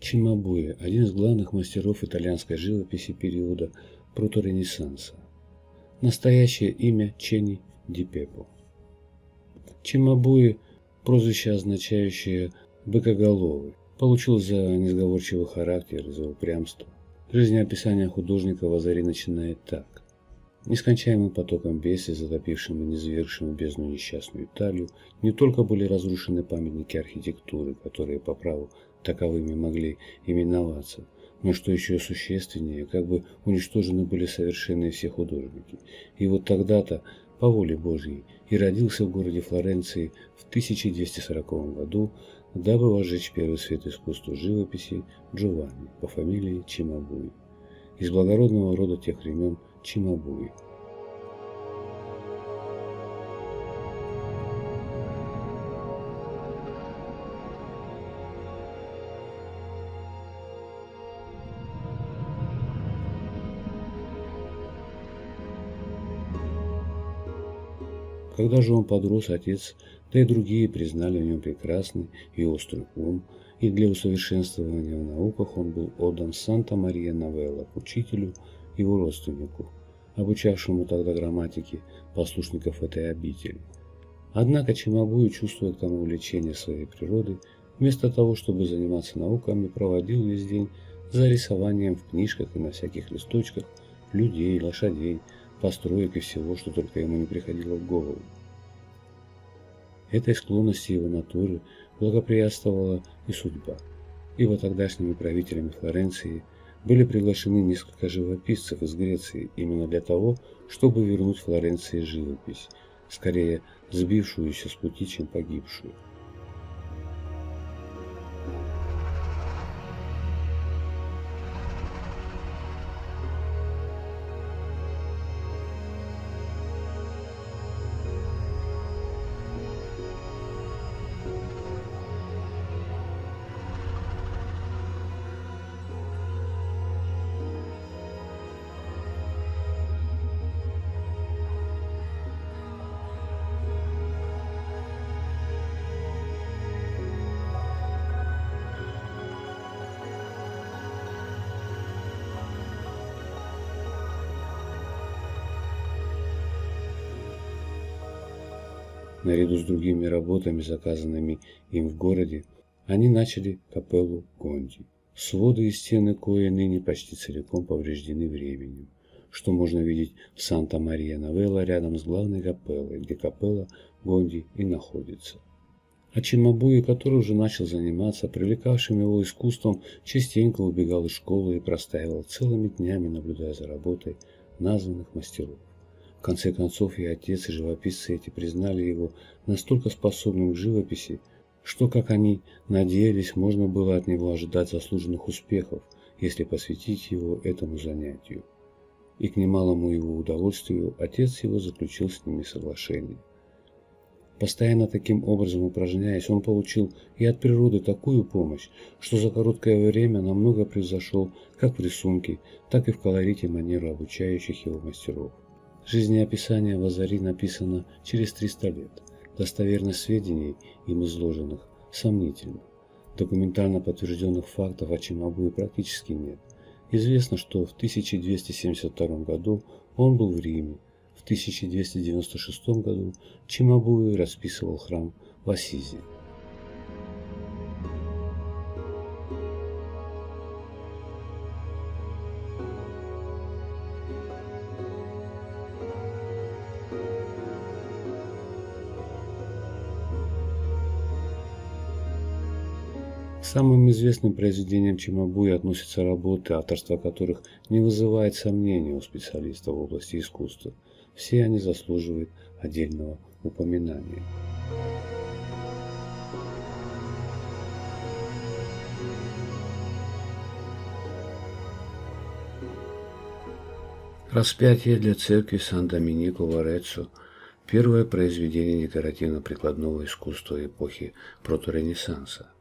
Чимабуэ – один из главных мастеров итальянской живописи периода проторенессанса. Настоящее имя Чени Ди Пепо. Чимабуэ – прозвище, означающее «быкоголовый», получил за несговорчивый характер и за упрямство. Жизнеописание художника Вазари начинает так. Нескончаемым потоком бесед, затопившим и низвергшим бездну несчастную Италию, не только были разрушены памятники архитектуры, которые по праву таковыми могли именоваться, но что еще существеннее, как бы уничтожены были совершенные все художники. И вот тогда-то, по воле Божьей, и родился в городе Флоренции в 1240 году, дабы возжечь первый свет искусству живописи Джованни по фамилии Чимабуи. Из благородного рода тех времен – Чимабуи. Когда же он подрос, отец, да и другие признали в нем прекрасный и острый ум, и для усовершенствования в науках он был отдан Санта-Мария-Новелла к учителю его родственнику, обучавшему тогда грамматике послушников этой обители. Однако Чимабуи, чувствуя к тому увлечение своей природы, вместо того, чтобы заниматься науками, проводил весь день за рисованием в книжках и на всяких листочках людей, лошадей, построек и всего, что только ему не приходило в голову. Этой склонности его натуры благоприятствовала и судьба, ибо тогдашними правителями Флоренции – были приглашены несколько живописцев из Греции именно для того, чтобы вернуть Флоренции живопись, скорее сбившуюся с пути, чем погибшую. Наряду с другими работами, заказанными им в городе, они начали капеллу Гонди. Своды и стены кое ныне почти целиком повреждены временем, что можно видеть в Санта-Мария-Новелла рядом с главной капеллой, где капелла Гонди и находится. А Чимабуи, который уже начал заниматься привлекавшим его искусством, частенько убегал из школы и простаивал целыми днями, наблюдая за работой названных мастеров. В конце концов и отец, и живописцы эти признали его настолько способным к живописи, что, как они надеялись, можно было от него ожидать заслуженных успехов, если посвятить его этому занятию. И к немалому его удовольствию отец его заключил с ними соглашение. Постоянно таким образом упражняясь, он получил и от природы такую помощь, что за короткое время намного превзошел как в рисунке, так и в колорите манеру обучающих его мастеров. Жизнеописание Вазари написано через 300 лет. Достоверность сведений, им изложенных, сомнительна. Документально подтвержденных фактов о Чимабуе практически нет. Известно, что в 1272 году он был в Риме. В 1296 году Чимабуе расписывал храм в Асизе. Самым известным произведениям Чимабуи относятся работы, авторство которых не вызывает сомнений у специалистов в области искусства. Все они заслуживают отдельного упоминания. Распятие для церкви Сан-Доминико в Ореццо – первое произведение декоративно-прикладного искусства эпохи проторенессанса –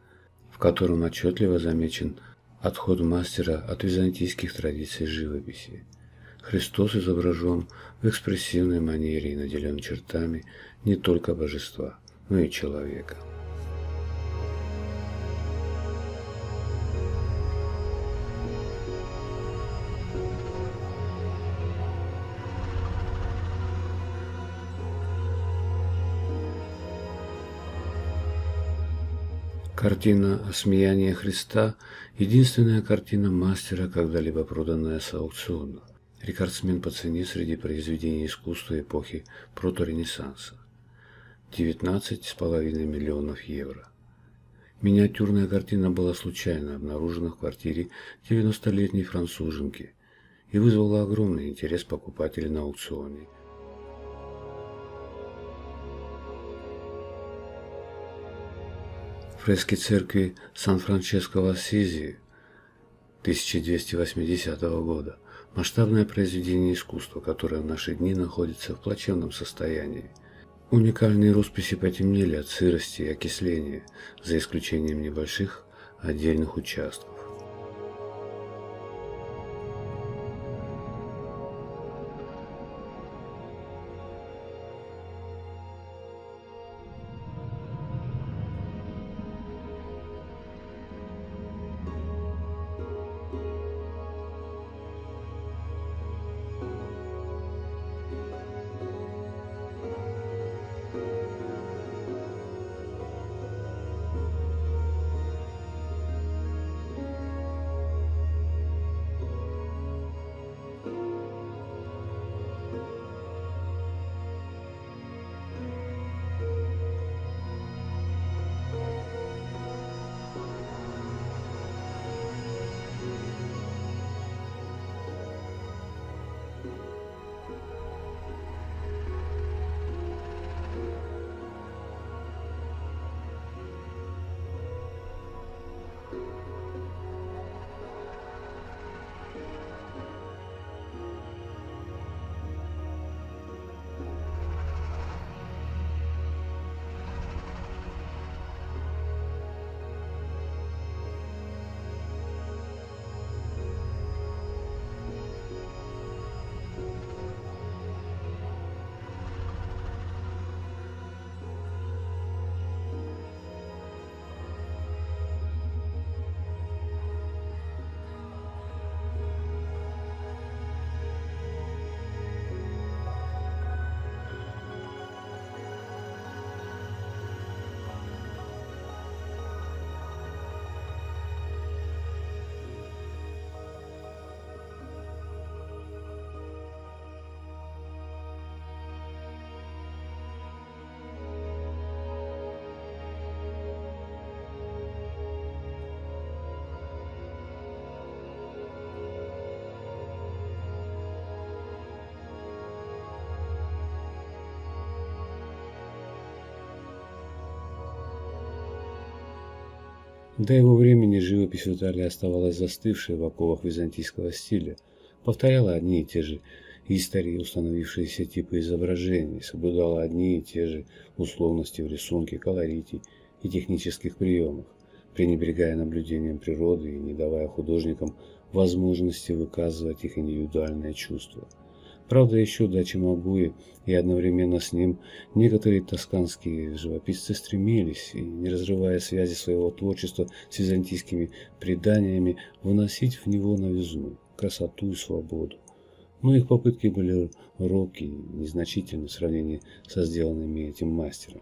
в котором отчетливо замечен отход мастера от византийских традиций живописи. Христос изображен в экспрессивной манере и наделен чертами не только божества, но и человека. Картина «Осмеяние Христа» – единственная картина мастера, когда-либо проданная с аукциона. Рекордсмен по цене среди произведений искусства эпохи проторенессанса. 19,5 миллионов евро. Миниатюрная картина была случайно обнаружена в квартире 90-летней француженки и вызвала огромный интерес покупателей на аукционе – Фрески церкви Сан-Франческо в Ассизи 1280 года. Масштабное произведение искусства, которое в наши дни находится в плачевном состоянии. Уникальные росписи потемнели от сырости и окисления, за исключением небольших отдельных участков. До его времени живопись в Италии оставалась застывшей в оковах византийского стиля, повторяла одни и те же истории, установившиеся типы изображений, соблюдала одни и те же условности в рисунке, колорите и технических приемах, пренебрегая наблюдением природы и не давая художникам возможности выказывать их индивидуальные чувства – Правда, еще до Чимабуи и одновременно с ним некоторые тосканские живописцы стремились, и не разрывая связи своего творчества с византийскими преданиями, вносить в него новизну, красоту и свободу. Но их попытки были робкие, незначительны в сравнении со сделанными этим мастером.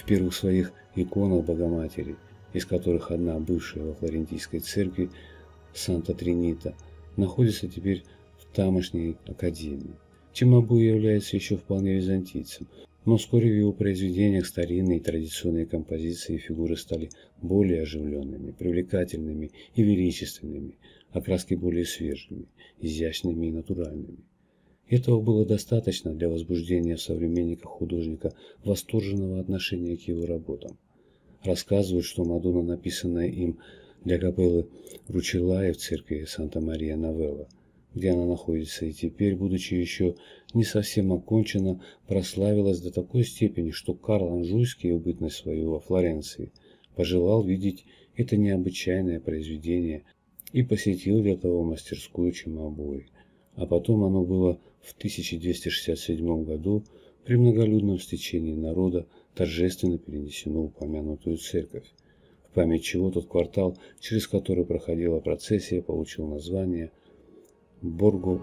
В первых своих иконах Богоматери, из которых одна бывшая во Флорентийской церкви Санта-Тринита, находится теперь в тамошней академии. Чимабу является еще вполне византийцем, но вскоре в его произведениях старинные и традиционные композиции и фигуры стали более оживленными, привлекательными и величественными, а краски более свежими, изящными и натуральными. Этого было достаточно для возбуждения в современниках художника восторженного отношения к его работам. Рассказывают, что Мадонна, написанная им для капеллы Ручелая в церкви Санта-Мария-Новелла, где она находится и теперь, будучи еще не совсем окончена, прославилась до такой степени, что Карл Анжуйский, в бытность свою во Флоренции, пожелал видеть это необычайное произведение и посетил для того мастерскую Чимабуи. А потом оно было в 1267 году при многолюдном стечении народа торжественно перенесено в упомянутую церковь, в память чего тот квартал, через который проходила процессия, получил название Боргу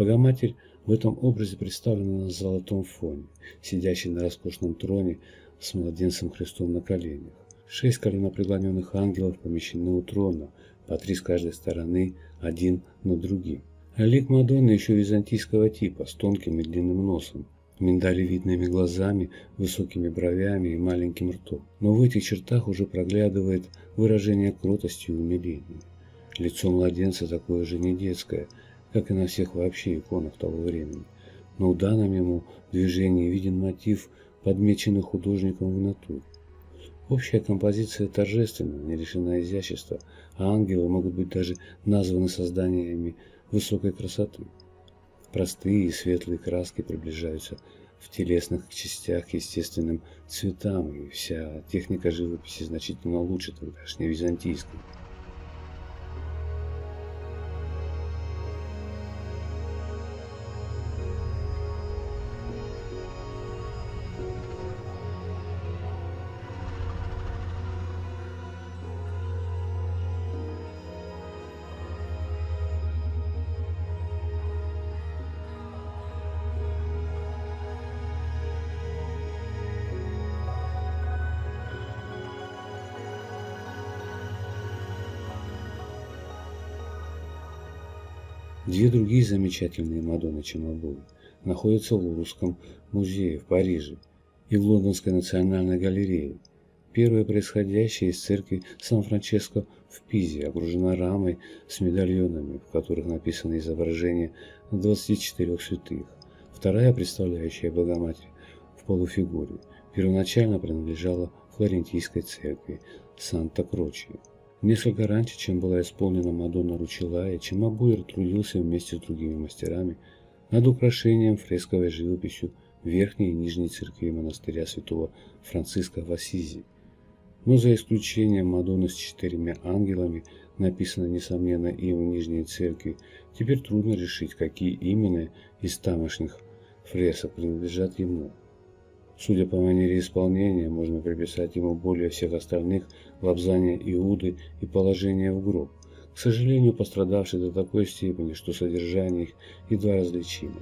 Богоматерь в этом образе представлена на золотом фоне, сидящей на роскошном троне с младенцем Христом на коленях. Шесть коленопреклоненных ангелов помещены у трона, по три с каждой стороны, один над другим. Лик Мадонны еще византийского типа, с тонким и длинным носом, миндалевидными глазами, высокими бровями и маленьким ртом. Но в этих чертах уже проглядывает выражение кротости и умиления. Лицо младенца такое же не детское – как и на всех вообще иконах того времени. Но в данном ему движении виден мотив, подмеченный художником в натуре. Общая композиция торжественна, не лишена изящества, а ангелы могут быть даже названы созданиями высокой красоты. Простые и светлые краски приближаются в телесных частях к естественным цветам, и вся техника живописи значительно лучше тогдашней византийской. Две другие замечательные Мадонны Чемабуи находятся в Лурусском музее в Париже и в Лондонской национальной галерее. Первая, происходящая из церкви Сан-Франческо в Пизе, окружена рамой с медальонами, в которых написаны изображения 24 святых. Вторая, представляющая Богоматерь в полуфигуре, первоначально принадлежала Флорентийской церкви Санта-Крочи. Несколько раньше, чем была исполнена Мадонна Ручелая, Чимабуэр трудился вместе с другими мастерами над украшением фресковой живописью верхней и нижней церкви монастыря святого Франциска в Ассизи. Но за исключением Мадонны с четырьмя ангелами, написанной, несомненно, и в нижней церкви, теперь трудно решить, какие именно из тамошних фресок принадлежат ему. Судя по манере исполнения, можно приписать ему более всех остальных лапзание Иуды и положение в гроб, к сожалению, пострадавший до такой степени, что содержание их едва различимо.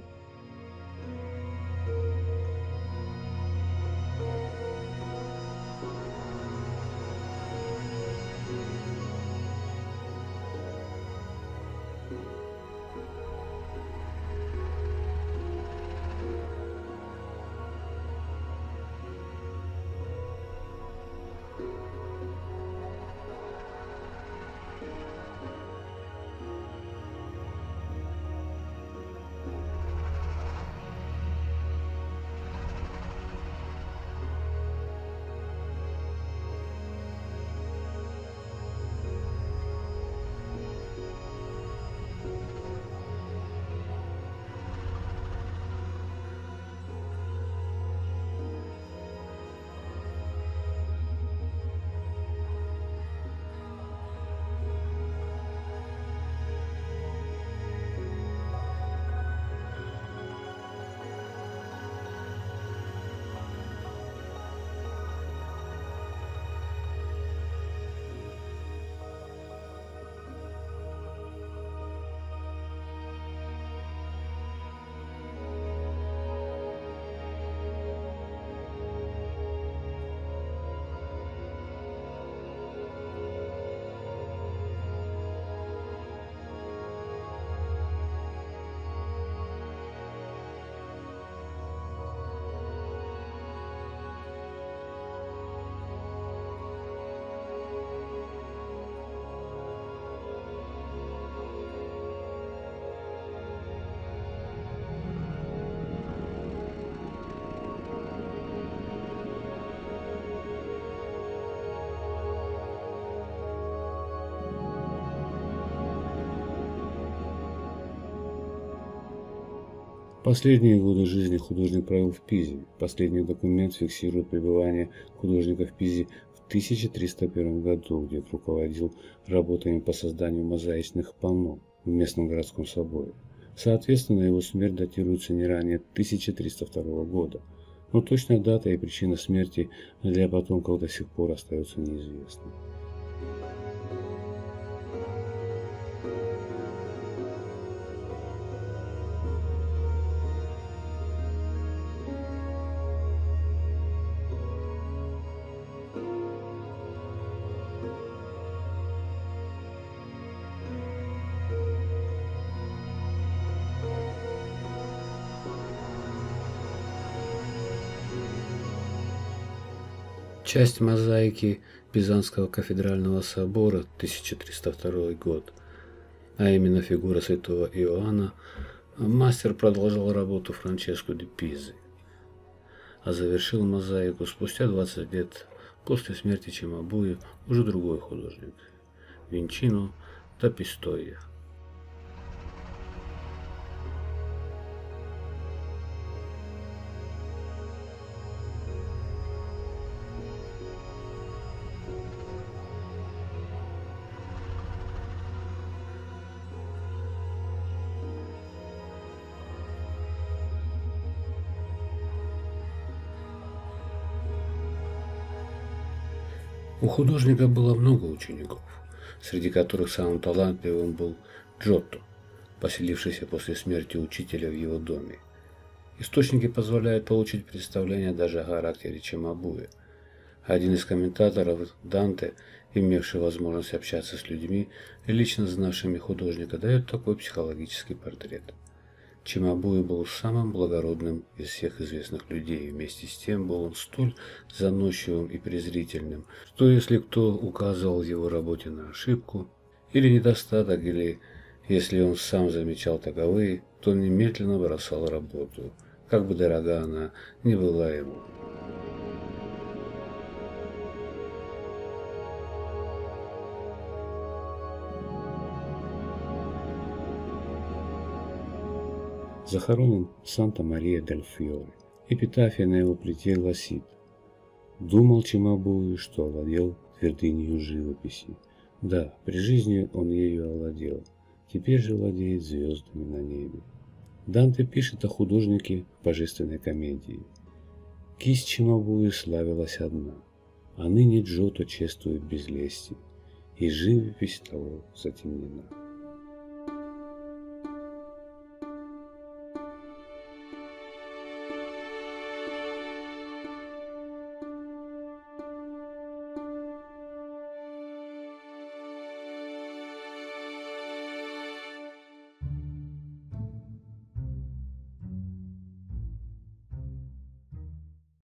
Последние годы жизни художник провел в Пизе. Последний документ фиксирует пребывание художника в Пизе в 1301 году, где руководил работами по созданию мозаичных панно в местном городском соборе. Соответственно, его смерть датируется не ранее 1302 года, но точная дата и причина смерти для потомков до сих пор остаются неизвестными. Часть мозаики Пизанского кафедрального собора 1302 год, а именно фигура святого Иоанна, мастер продолжал работу Франческо де Пизы, а завершил мозаику спустя 20 лет после смерти Чимабуи уже другой художник – Винчино да Пистоя. Художника было много учеников, среди которых самым талантливым был Джотто, поселившийся после смерти учителя в его доме. Источники позволяют получить представление даже о характере Чемабуи. Один из комментаторов, Данте, имевший возможность общаться с людьми, лично знавшими художника, дает такой психологический портрет – Чимабуи был самым благородным из всех известных людей, вместе с тем был он столь заносчивым и презрительным, что если кто указывал его работе на ошибку или недостаток, или если он сам замечал таковые, то немедленно бросал работу, как бы дорога она ни была ему. Захоронен в Санта-Мария-дель-Фьоре. Эпитафия на его плите гласит «Думал Чимабуи, что овладел твердынью живописи. Да, при жизни он ею овладел, теперь же владеет звездами на небе». Данте пишет о художнике божественной комедии. Кисть Чимабуи славилась одна, а ныне Джото чествует без лести, и живопись того затемнена.